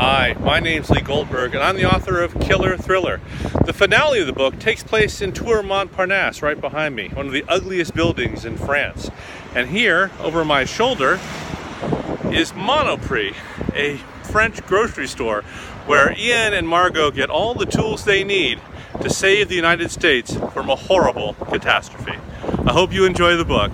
Hi, my name's Lee Goldberg, and I'm the author of Killer Thriller. The finale of the book takes place in Tour Montparnasse, right behind me, one of the ugliest buildings in France. And here, over my shoulder, is Monoprix, a French grocery store where Ian and Margo get all the tools they need to save the United States from a horrible catastrophe. I hope you enjoy the book.